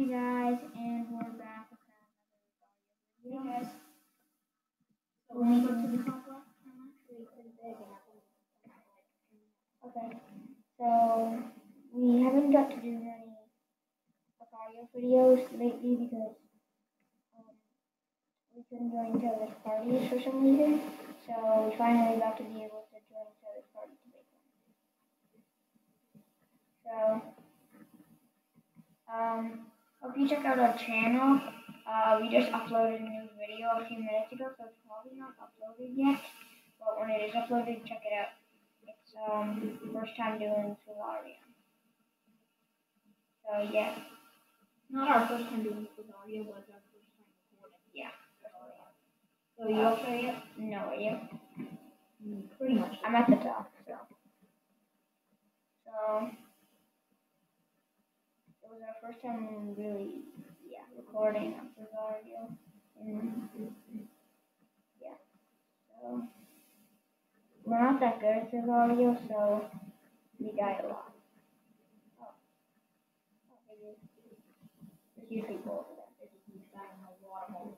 Hey guys, and we're back with another video. Guys. So when we go go to the and I Okay, so we haven't got to do any Agario videos lately because um, we couldn't join each other's parties for some reason. So we finally got to be able to join each other's parties to make one. So, um, hope you check out our channel. Uh, we just uploaded a new video a few minutes ago, so it's probably not uploaded yet. But when it is uploaded, check it out. It's um first time doing Solarium. So yeah, Not our first time doing but it's our first time recording. yeah. So you up there yet? No, are you? Mm, pretty much. I'm at the top, so. So was our first time really, yeah, recording on Solarium. And yeah, so we're not that good at Solarium, so we die a lot. Oh, maybe there's usually people over there. This is me starting a water.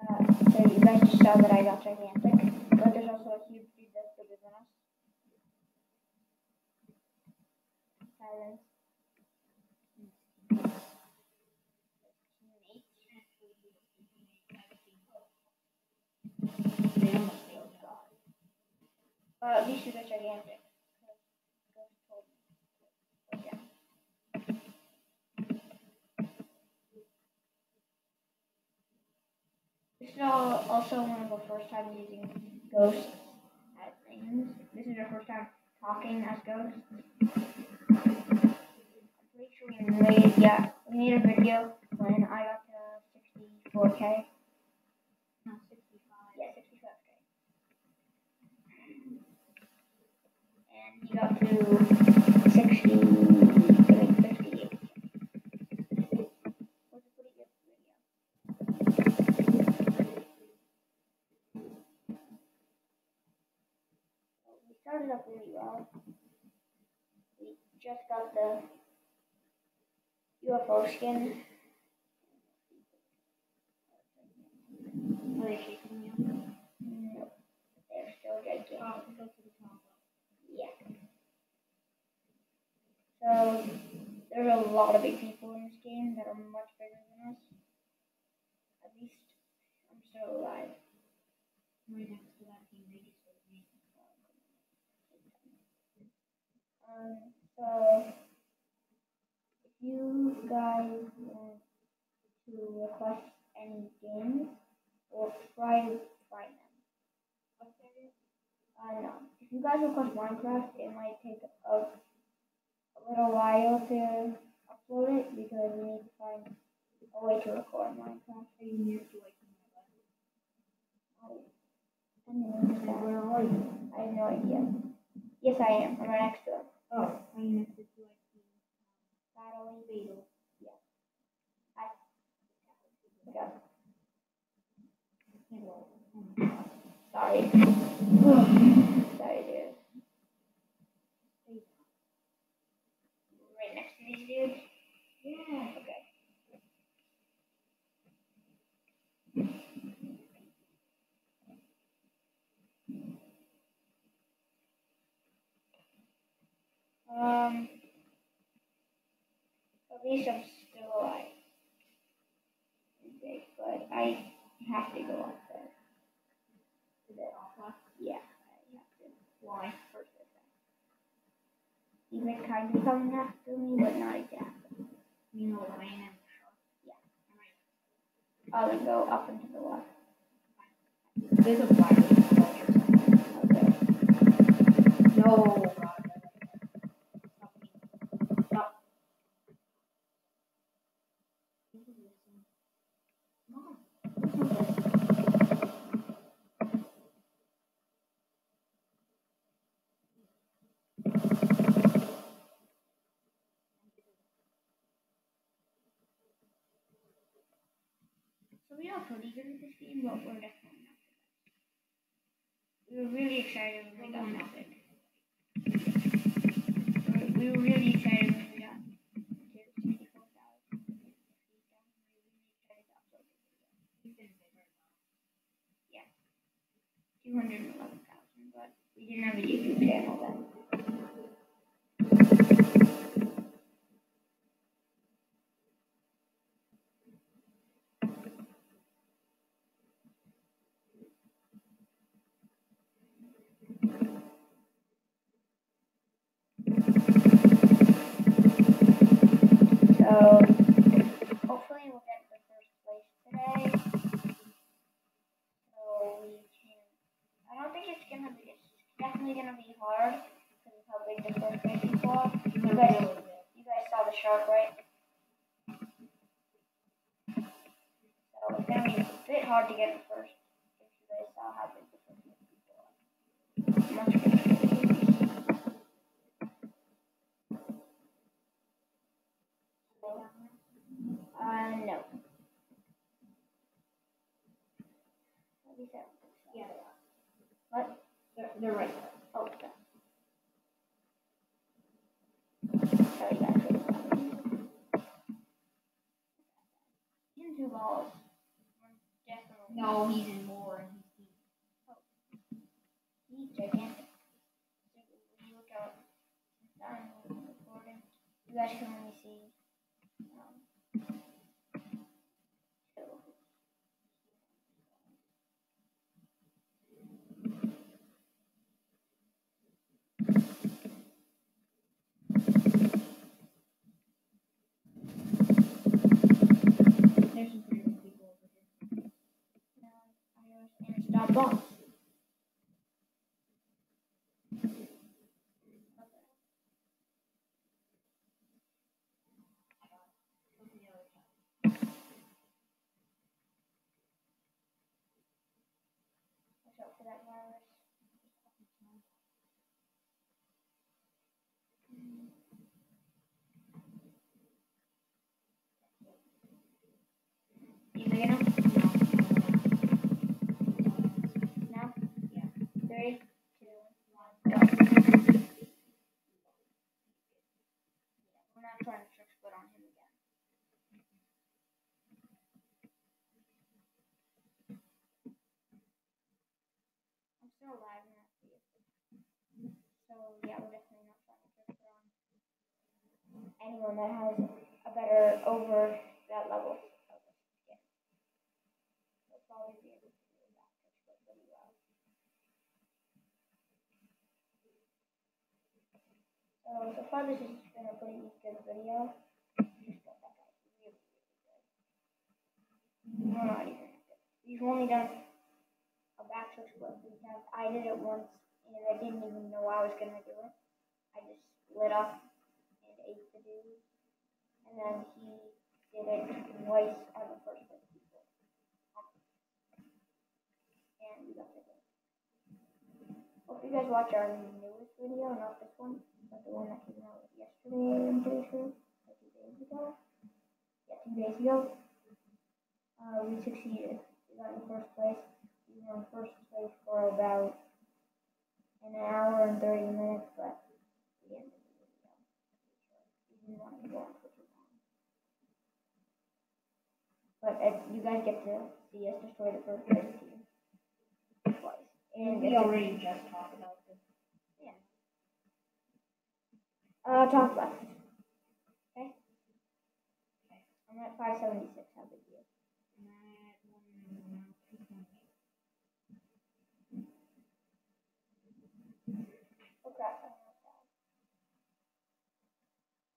Uh, so you guys just saw that I got gigantic, but there's also a huge dude that's bigger than us. Failed God. Uh, these shoes are gigantic. This is also one of the first time using ghosts as things. This is our first time talking as ghosts. Sure we made yeah we made a video when I got to 64k. No, 65. Yeah, 65k. And he got to 60, I think 58. Was a pretty good video. So we started up really well. We just got the UFO skin. Are they you? No, they're still gigantic. Oh, go to the. Yeah. So there's a lot of big people in this game that are much bigger than us. At least I'm still alive. Right next to that team, they just me. Um, so you guys want to request any games, we'll try to find them. I know. If you guys request Minecraft, it might take a, a little while to upload it because we need to find a way to record Minecraft. Are you near to like my? Oh, I. Where are you? I have no idea. Yes, I am. I'm right next to him. Oh, are you next to like the Battling. fatal? Hi. Go. Sorry. Sorry, dude. Right next to these dudes. Yeah. Okay. Um, at least I'm still alive. Okay, but I have to go up there. Is it off Yeah, I have to. Why? First. He's like kind of coming after me, but not exactly. You know Ryan and shark? Yeah. I'll go up into the left. There's a fire. Okay. No, God. Stop me. Stop. Come on. So we are this game, but we're definitely not the. We were really excited when we got big. we were really excited when we got to 64,000. We were really excited to upload the video. He's been bigger. 211,000, but we didn't have a YouTube channel then. Um, hopefully we'll get the first place today. So we can. I don't think it's gonna be. It's definitely gonna be hard because of how big the first people are. You guys, you guys saw the shark, right? So it's gonna be a bit hard to get it first. If you guys saw how big the first people are. Uh, no. At least I don't. Yeah, they are. What? They're, they're right there. Oh, okay. Sorry, guys. wait a second. He's in two balls. No, he's in more he's gigantic. When you look out I'm recording, you guys can only see um, two. There's some pretty big people over here. Now, I understand stop balls. Look at the other side. Watch out for that virus. You big enough? No? Yeah. Three, two, one, go. We're not trying to trick split on him again. I'm still alive in that video. So yeah, we're definitely not trying to trick split on anyone that has a better over that level. So, so far this has been a pretty good video. Just got that guy really, really good. No, not even good. We've only done a back trick split three times. I did it once and I didn't even know I was gonna do it. I just split up the dude. And then he did it twice on the first place. And we got the. Hope you guys watch our newest video, not this one, but the one that came out yesterday, I'm pretty sure, two days ago. Yeah, two days ago. Uh, we succeeded. We got in first place. We were in first place for about an hour and 30 minutes, but we ended the video. We didn't want to go on for too long. But uh, you guys get to see us destroy the first place team twice. And We already just talked about this. Yeah. Uh, top left. Okay? Okay. I'm at 576. How big you? And I'm at one. Oh crap, I'm not down.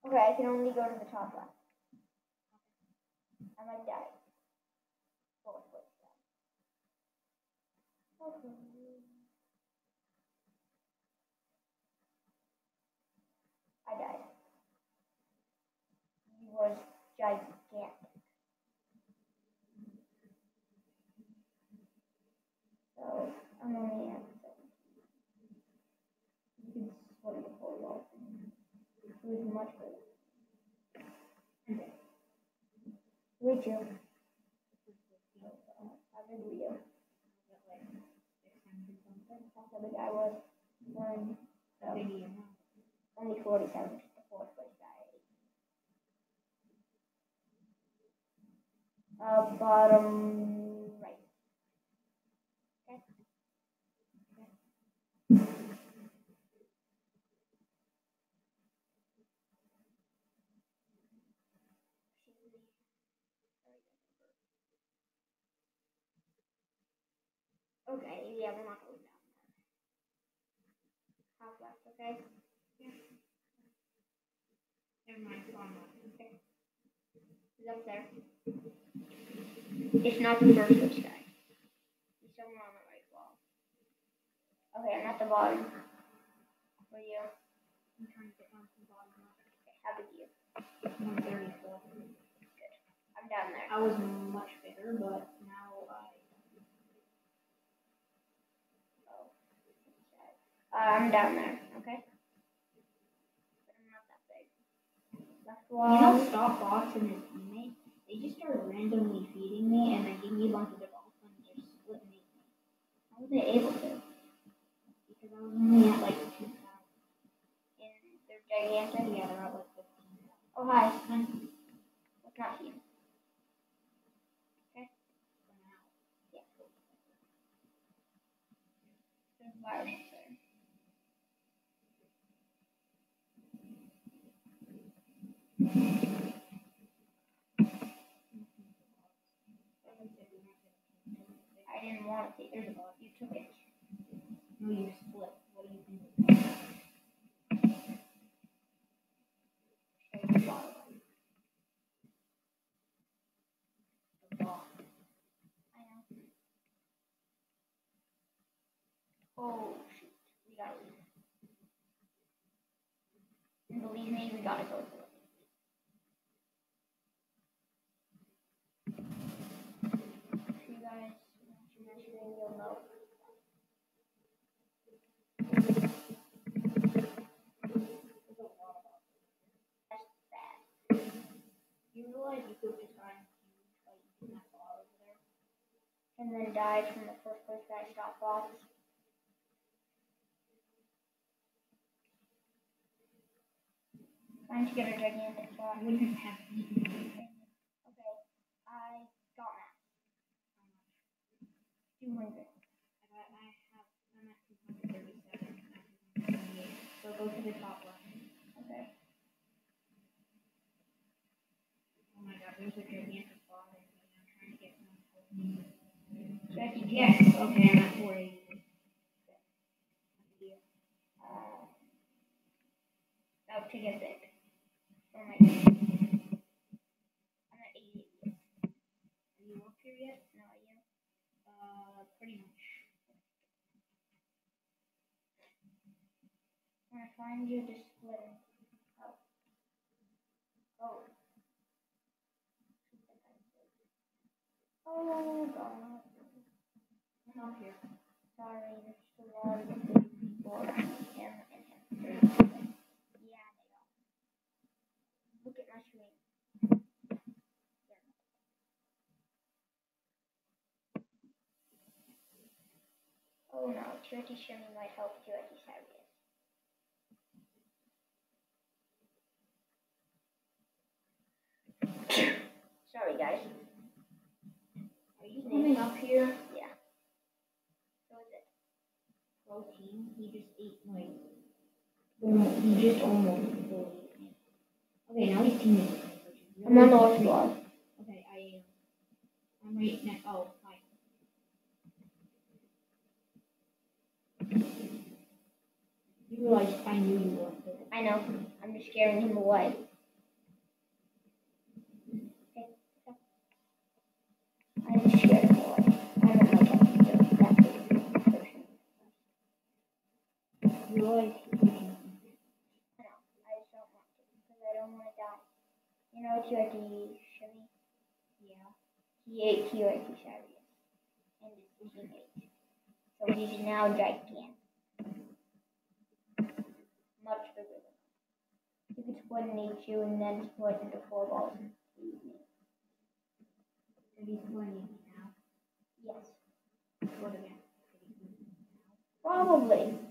Okay, I can only go to the top left. I might die. Four foot down. Okay. I died. He was gigantic. So, I'm only at 17. You can swim the whole wall. It was much bigger. Okay. Me too. How the guy was one. So only 47 Fourth place, guy. Uh, bottom right. Okay. okay. Okay, yeah, we're not Half left. Never mind, it's on. Okay. He's up there. It's not the first this guy. He's somewhere on the right wall. Okay, I'm at the bottom. Where are you? I'm trying to get down to the bottom Okay, how big are you? it. 134. I'm down there. I was much bigger, but now I. Oh, that's sad. Uh, I'm down there, okay? But I'm not that big. Left You know, Stop Box and his teammate, they just started randomly feeding me and then gave me a bunch of development and just split me. How were they able to? Because I was only at like 2,000. In their gigantic. Yeah, they're at like 15,000. Oh, hi. Huh? What's not you? Okay. Yeah. There's violence I didn't want to take it. You took it. No, you split. What do you it. Know. Oh shoot, we gotta leave. And believe me, we gotta go to it. And then died from the first place that I stopped off. Trying to get a gigantic I shot. wouldn't have eaten. Okay, I got that. 200. I got, I have, I'm at 237. I'm at 228. So go to the top left. Okay. Oh my god, there's a gigantic bar there. and I'm trying to get one. It. Yes, okay, I'm at 480. Uh, to get big. Oh. I'm at 80. Are you up here yet? No, you? Uh, pretty much. When I find you, just split it. Oh. Oh. Oh god. Sorry, there's a lot of people. Yeah. Look at. Oh no, Turkey Shimmy might help Turkey Savius. Sorry guys. Are you coming up here? Yeah. So is it? Protein. He just ate like. Almost, he just almost fully ate me. Okay, now he's teaming. I'm on the north wall. Okay, I am. I'm right next. Oh, hi. You realize I knew you were. I know. I'm just scaring him away. Okay. I just scared him away. I don't like how You realize he. I just don't want to because I don't want to die. You know, Turkey Shimmy? Yeah. He ate Turkey Savius. And his teammate. So he's now gigantic. Much bigger than us. He could split eat you and then split into four balls. So he's playing now. Yes. Probably.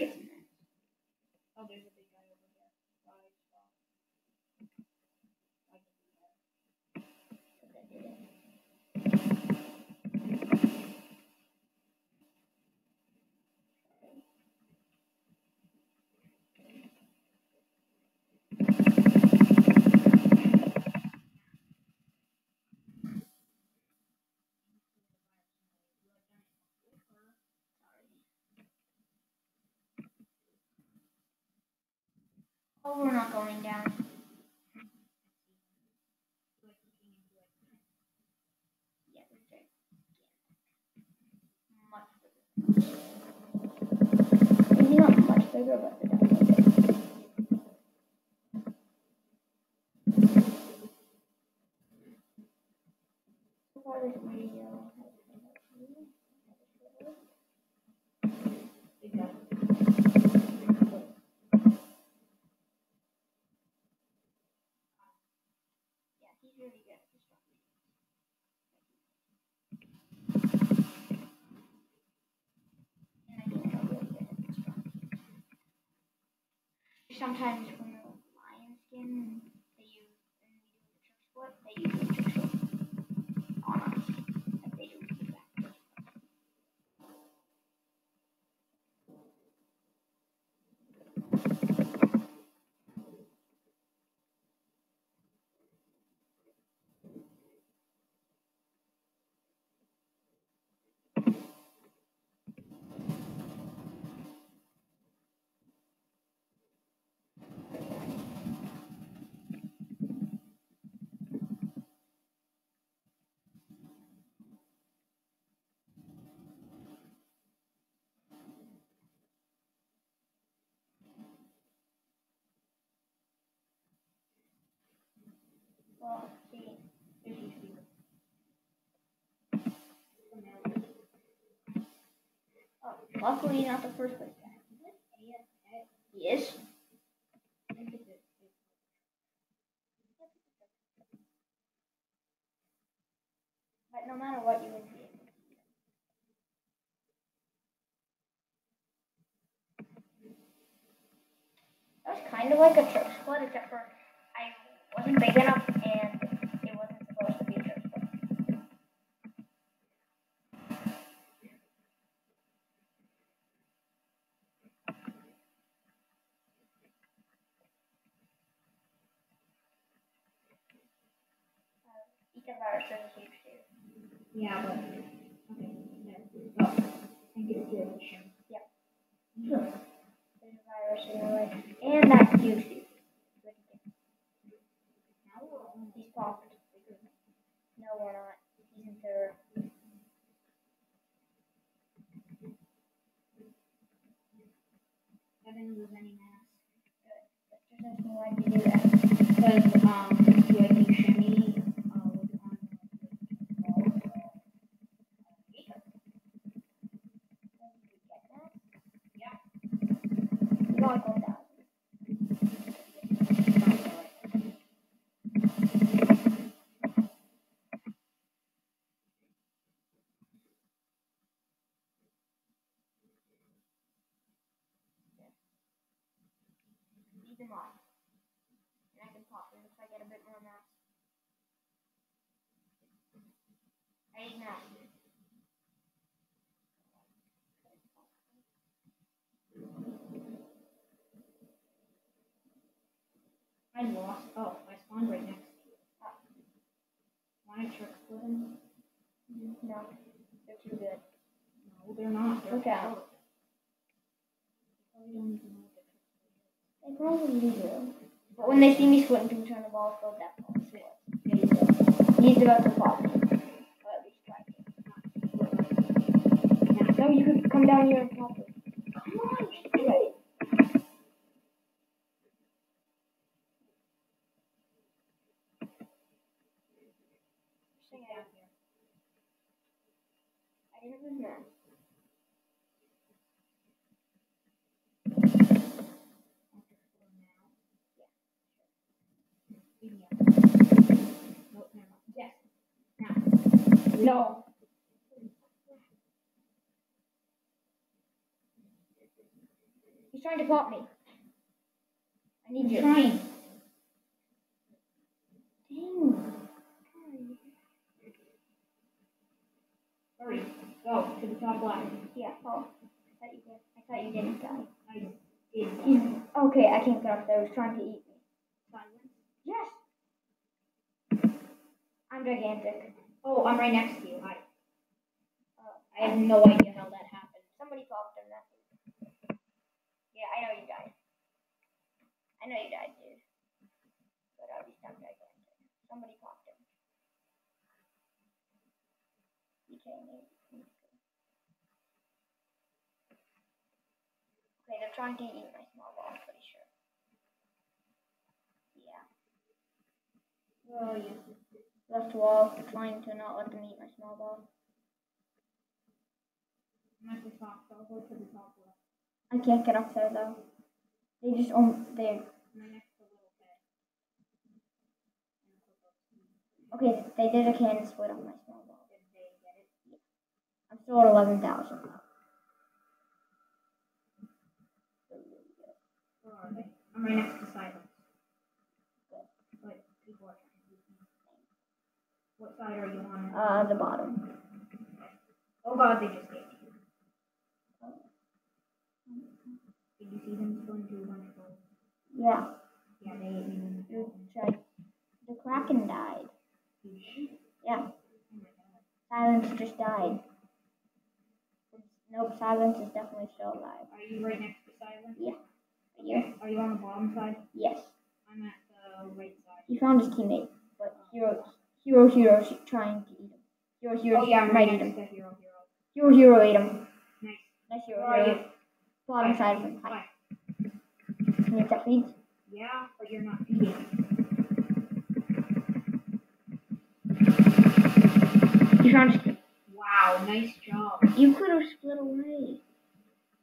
Oh, we're not going down. Much bigger. Maybe not much bigger, but they're definitely big. So far this video has been up to you. Big guy. Yeah, he's really good at this one. And I think I'm really good at this one. Sometimes when the lion skin they use and we do the trick split, they use the trick split on us. Like they do with the back. Well, see, There's these people. oh, luckily not the first place is. But no matter what, you see. That was kind of like a trick split, except for wasn't big enough and it wasn't supposed to be a trick split. Ethan virus is a huge dude. Yeah, but okay. Oh, I think it's. Sure. There's a virus in way. And that huge. Now popped. No, we're not. He's in third. I didn't lose any mass. Just ask me why did you do that. Because, um, do I think Shimmy, uh, was on the Yeah. You got one thousand. Leave them off. And I can pop them if I get a bit more mass. Eight mass. I lost. Oh, I spawned right next to you. Want to trick him? No, they're too good. No, they're not. They're Look out. Oh, out. They probably don't even know what the They. But when they see me squinting to return the ball, they'll definitely squint. trick split is. He's about to pop me. Or at least try to. No, you could come down here and pop it. Come on, just do it. Stay down here. I didn't lose mass. Want to explore now? Yeah. Beat me up. Nope, never mind. Yes. Now. No. Trying to pop me. I need I'm you. trying. Dang. Hurry. Go to the top left. Yeah. Oh. I thought you did. I thought you didn't die. I did. Okay, I can't get up there. Was trying to eat me. Silence. Yes. I'm gigantic. Oh, I'm right next to you. Hi. Uh, I have no idea how that happened. somebody popped him. That's I know you died. I know you died, dude. But I'll be stuck gigantic. Somebody popped him. You can't eat. Okay, they're trying to eat my small ball, I'm pretty sure. Yeah. Oh, yes. Left wall, trying to not let them eat my small ball. So I'll go to the top. I can't get up there though. They just they I'm right next to little pet. okay, they did a cannon split on my small ball. Did they get it? I'm still at eleven thousand though. Where are they? I'm right next to silence. Good. People are trying to beat me. What side are you on? Uh the bottom. oh god, they just ate you. See them split into a bunch of? Yeah. Yeah, they ate me. The, gi- the Kraken died. Yeah. Silence just died. Nope, Silence is definitely still alive. Are you right next to silence? Yeah. Yeah. Are you on the bottom side? Yes. I'm at the right side. He found his teammate, but Hero Hero Hero's trying to eat him. Hero Hero Oh yeah, might right eat him. next to hero hero. Hero Hero ate him. Nice. Nice Hero Where are Hero. Bottom side of him. Hi. Can you that feeds? Yeah, but you're not feeding. You found his Wow, nice job. You could have split away.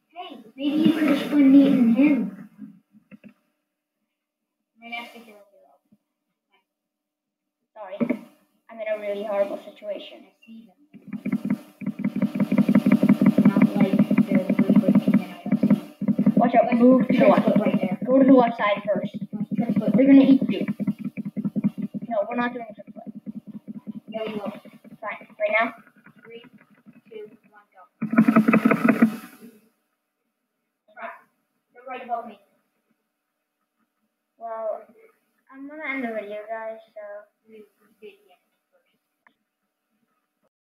Hey, maybe you could have split me and him. Right next to hero hero. Sorry. I'm in a really horrible situation. I see them. Not like they're the really good team that I don't see. Watch out, move to the left. Go to the left side first. They're gonna eat you. No, we're not doing a trick play. Yeah, we will. Fine. Right now? Three, two, one, go. Right. They're right above me. Well, I'm gonna end the video, guys, so.